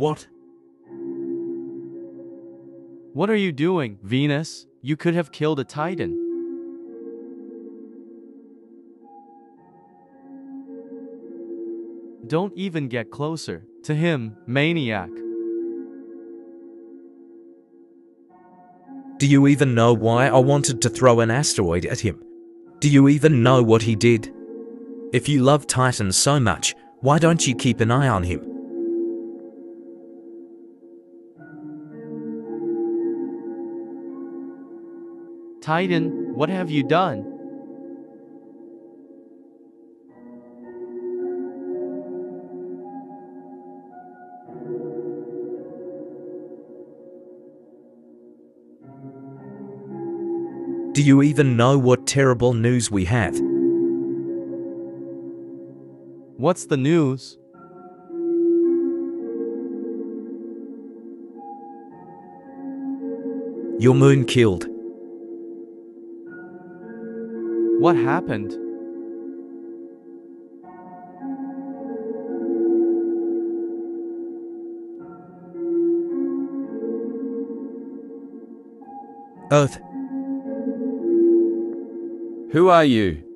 What? What are you doing, Venus? You could have killed a Titan. Don't even get closer to him, maniac. Do you even know why I wanted to throw an asteroid at him? Do you even know what he did? If you love Titan so much, why don't you keep an eye on him? Titan, what have you done? Do you even know what terrible news we have? What's the news? Your moon killed. What happened? Earth, Who are you?